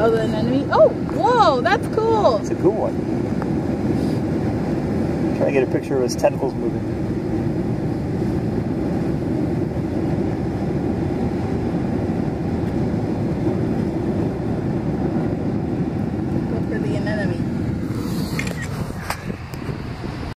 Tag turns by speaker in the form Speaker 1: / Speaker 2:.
Speaker 1: Oh, the anemone. Oh, whoa, that's cool.
Speaker 2: It's a cool one. Try to get a picture of his tentacles moving.